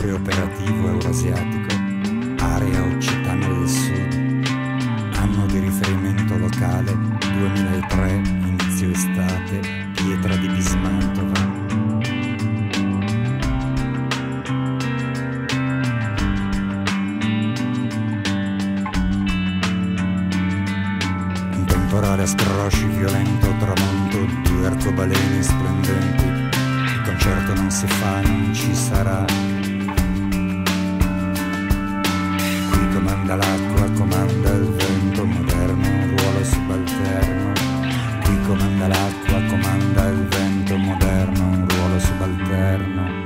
settore operativo eurasiatico, area occitana del sud, anno di riferimento locale 2003, inizio estate, pietra di Bismantova. Un temporale a scrosci violento tramonto, due arcobaleni splendenti, il concerto non si fa, non ci sarà. Comanda l'acqua, comanda il vento moderno, ruolo subalterno. Qui comanda l'acqua, comanda il vento moderno, un ruolo subalterno.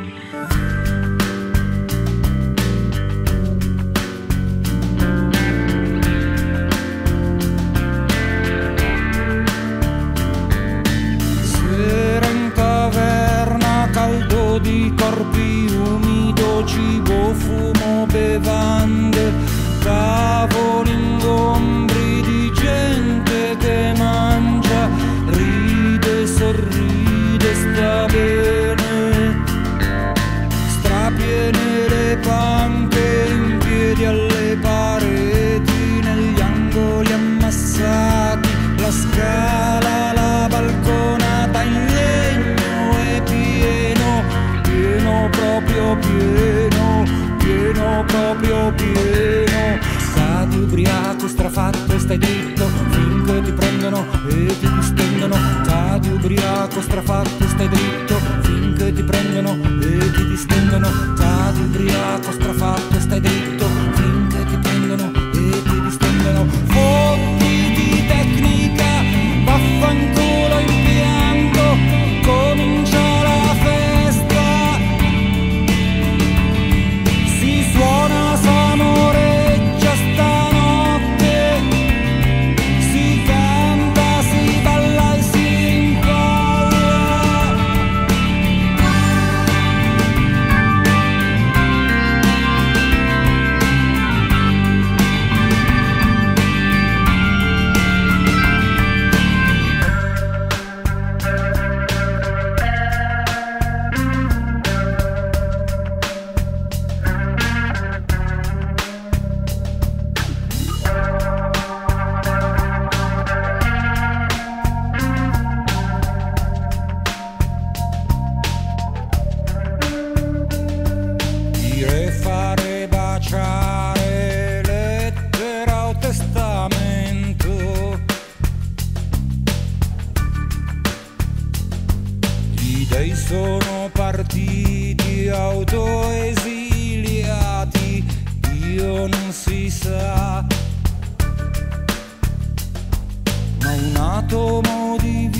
Proprio pieno, pieno proprio pieno. Cadi ubriaco, strafatto stai dritto finché ti prendono e ti distendono. Cadi ubriaco, strafatto stai dritto finché ti prendono e ti distendono. Cadi ubriaco, strafatto stai dritto Dire fare baciare lettera o testamento. Gli dei sono partiti autoesiliati Dio non si sa. Ma un atomo divino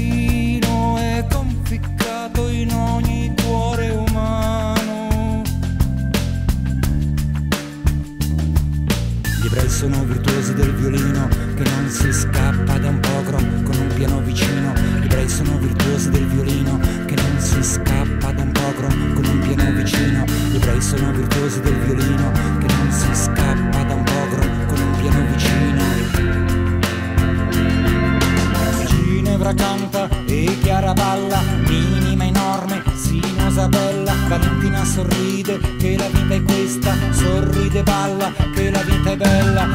canta e Chiara balla, minima enorme, sinuosa bella, Valentina sorride, che la vita è questa, sorride balla, che la vita è bella,